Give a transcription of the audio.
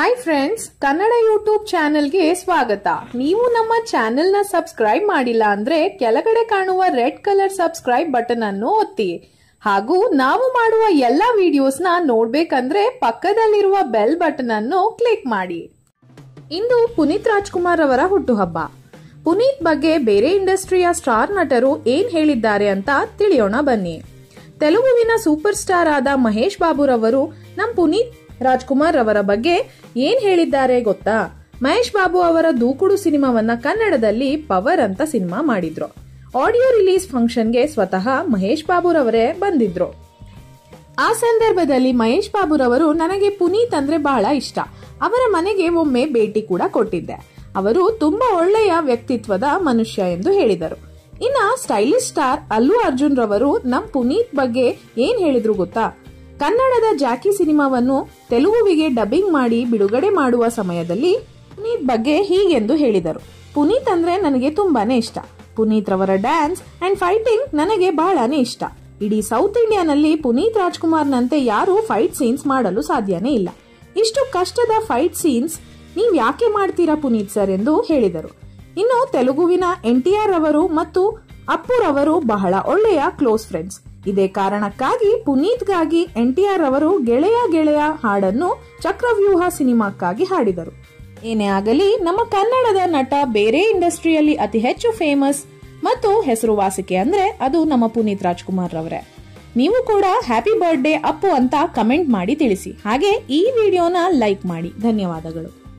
Hi friends Kannada YouTube ಚಾನೆಲ್ಗೆ ಸ್ವಾಗತ. ನೀವು ನಮ್ಮ ಚಾನೆಲ್ನ ಸಬ್ಸ್ಕ್ರೈಬ್ ಮಾಡಿಲ್ಲ ಅಂದ್ರೆ ಕೆಳಗಡೆ ಕಾಣುವ ರೆಡ್ ಕಲರ್ ಸಬ್ಸ್ಕ್ರೈಬ್ ಬಟನ್ ಅನ್ನು ಒತ್ತಿ. ಹಾಗೂ ನಾವು ಮಾಡುವ ಎಲ್ಲ ನ ನೋಡ್ಬೇಕಂದ್ರೆ ಪಕ್ಕದಲ್ಲಿರುವ ಬೆಲ್ ಬಟನ್ ಅನ್ನು ಕ್ಲಿಕ್ ಮಾಡಿ. ಇಂದು ಪುನೀತ್ ರಾಜ್ಕುಮಾರ್ ಅವರ ಹುಟ್ಟುಹಬ್ಬ. ಪುನೀತ್ ಬಗ್ಗೆ ಬೇರೆ ಇಂಡಸ್ಟ್ರಿಯ ಸ್ಟಾರ್ ನಟರು ಏನ್ ಹೇಳಿದ್ದಾರೆ ಅಂತ ತಿಳಿಯೋಣ ಬನ್ನಿ. ತೆಲುಗುವಿನ ಸೂಪರ್ ಸ್ಟಾರ್ ಆದ ಮಹೇಶ್ ಬಾಬುರವರು ನಮ್ ಪುನೀತ್ ರಾಜ್ಕುಮಾರ್ ಅವರ ಬಗ್ಗೆ ಏನ್ ಹೇಳಿದ್ದಾರೆ ಗೊತ್ತಾ? ಮಹೇಶ್ ಬಾಬು ಅವರ ದೂಕುಡು ಸಿನಿಮಾವನ್ನ ಕನ್ನಡದಲ್ಲಿ ಪವರ್ ಅಂತ ಸಿನಿಮಾ ಮಾಡಿದ್ರು. ಆಡಿಯೋ ರಿಲೀಸ್ ಫಂಕ್ಷನ್ಗೆ ಸ್ವತಃ ಮಹೇಶ್ ಬಾಬುರವರೇ ಬಂದಿದ್ರು. ಆ ಸಂದರ್ಭದಲ್ಲಿ ಮಹೇಶ್ ಬಾಬುರವರು ನನಗೆ ಪುನೀತ್ ಅಂದ್ರೆ ಬಹಳ ಇಷ್ಟ. ಅವರ ಮನೆಗೆ ಒಮ್ಮೆ ಭೇಟಿ ಕೂಡ ಕೊಟ್ಟಿದ್ದೆ. ಅವರು ತುಂಬಾ ಒಳ್ಳೆಯ ವ್ಯಕ್ತಿತ್ವದ ಮನುಷ್ಯ ಎಂದು ಹೇಳಿದರು. ಇನ್ನ ಸ್ಟೈಲಿಶ್ ಸ್ಟಾರ್ ಅಲ್ಲು ಅರ್ಜುನ್ ರವರು ನಮ್ ಪುನೀತ್ ಬಗ್ಗೆ ಏನ್ ಹೇಳಿದ್ರು ಗೊತ್ತಾ? ಕನ್ನಡದ ಜಾಕಿ ಸಿನಿಮಾವನ್ನು ತೆಲುಗುವಿಗೆ ಡಬ್ಬಿಂಗ್ ಮಾಡಿ ಬಿಡುಗಡೆ ಮಾಡುವ ಸಮಯದಲ್ಲಿ ಪುನೀತ್ ಬಗ್ಗೆ ಹೀಗೆಂದು ಹೇಳಿದರು. ಪುನೀತ್ ಅಂದ್ರೆ ನನಗೆ ತುಂಬಾನೇ ಇಷ್ಟ. ಪುನೀತ್ ರವರ ಡ್ಯಾನ್ಸ್ ಅಂಡ್ ಫೈಟಿಂಗ್ ನನಗೆ ಬಹಳನೇ ಇಷ್ಟ. ಇಡೀ ಸೌತ್ ಇಂಡಿಯಾನಲ್ಲಿ ಪುನೀತ್ ರಾಜ್ಕುಮಾರ್ನಂತೆ ಯಾರು ಫೈಟ್ ಸೀನ್ಸ್ ಮಾಡಲು ಸಾಧ್ಯನೇ ಇಲ್ಲ. ಇಷ್ಟು ಕಷ್ಟದ ಫೈಟ್ ಸೀನ್ಸ್ ನೀವ್ ಯಾಕೆ ಮಾಡ್ತೀರಾ ಪುನೀತ್ ಸರ್ ಎಂದು ಹೇಳಿದರು. ಇನ್ನು ತೆಲುಗುವಿನ ಎನ್ ಟಿ ಆರ್ ಅವರು ಮತ್ತು ಅಪ್ಪುರವರು ಬಹಳ ಒಳ್ಳೆಯ ಕ್ಲೋಸ್ ಫ್ರೆಂಡ್ಸ್. ಇದೇ ಕಾರಣಕ್ಕಾಗಿ ಪುನೀತ್ಗಾಗಿ ಎನ್ ಟಿ ಆರ್ ಅವರು ಗೆಳೆಯ ಗೆಳೆಯ ಹಾಡನ್ನು ಚಕ್ರವ್ಯೂಹ ಸಿನಿಮಾಕ್ಕಾಗಿ ಹಾಡಿದರು. ಏನೇ ಆಗಲಿ, ನಮ್ಮ ಕನ್ನಡದ ನಟ ಬೇರೆ ಇಂಡಸ್ಟ್ರಿಯಲ್ಲಿ ಅತಿ ಹೆಚ್ಚು ಫೇಮಸ್ ಮತ್ತು ಹೆಸರುವಾಸಿಕೆ ಅಂದ್ರೆ ಅದು ನಮ್ಮ ಪುನೀತ್ ರಾಜ್ಕುಮಾರ್ ರವರೇ. ನೀವು ಕೂಡ ಹ್ಯಾಪಿ ಬರ್ತ್ಡೇ ಅಪ್ಪು ಅಂತ ಕಮೆಂಟ್ ಮಾಡಿ ತಿಳಿಸಿ. ಹಾಗೆ ಈ ವಿಡಿಯೋನ ಲೈಕ್ ಮಾಡಿ. ಧನ್ಯವಾದಗಳು.